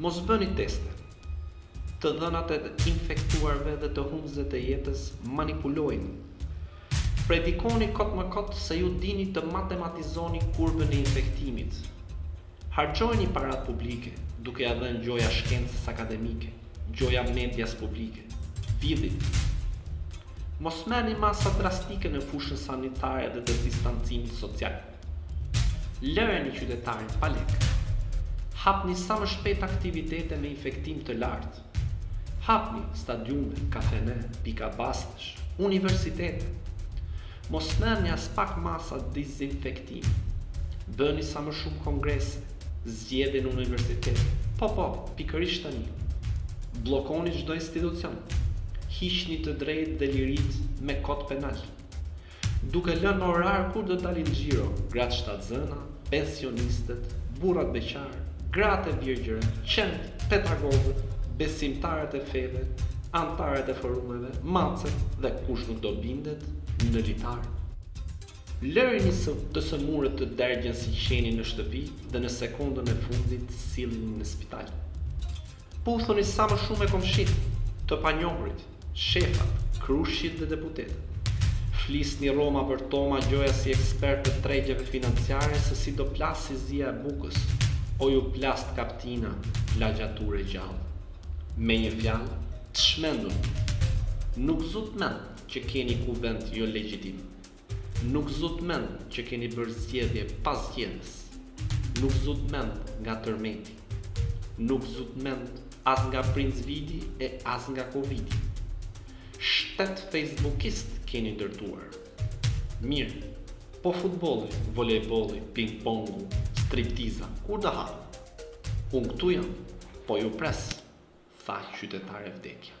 Mos bëni teste. Të dhënat e të infektuarve dhe të humbësve të jetës manipulojnë. Predikoni kot më kot se ju dini të matematizoni kurbën e infektimit. Harxhojeni paratë publike duke ia dhënë gjoja shkencës akademike, gjoja medias publike, vidhni. Mos merrni masa drastike në fushën sanitare dhe të distancimit social. Lëreni qytetarin pa lekë. Hapni sa më shpejt aktivitete me infektim të lartë. Hapni stadiume, kafene, pika bastesh, universitete. Mos merrni aspak masa dezinfektimi. Bëni sa më shumë kongrese, zgjedhje në universitete. Po, po, pikërisht tani. Bllokoni çdo institucion. Hiqni të drejtat dhe liritë me kod penal. Duke lënë orar kur do të dalin në xhiro, gratë shtatzëna, pensionistet, burrat beqarë, gratë e virgjëra, qentë, pedagogët, besimtarët e feve, anëtarët e forumeve, macet dhe kush nuk do bindet, në litar. Lërini së të sëmurët të dergjen si qeni në shtëpi dhe në sekondën e fundit sillini në spital. Puthuni sa më shumë me komshinë, të panjohurit, shefat, krushqit dhe deputetët. Flisni roma për toma gjoja si ekspertë të tregjeve financiare se si do plasë zija e bukës, o ju plastë kaptina, plagjaturë e gjallë. Me një fjalë, t'shmendun! Nuk zut mend që keni kuvend jo legjitim. Nuk zut mend që keni bërë zgjedhje pa zgjedhës. Nuk zut mend nga tërmeti. Nuk zut mend as nga Princ Vidi e as nga Covidi. Shtet fejsbukist keni ndërtuar. Mirë, po futbolli, volejbolli, ping pongu, striptiza, kur do hapen? Unë këtu jam, po ju pres, tha qytetarja vdekja.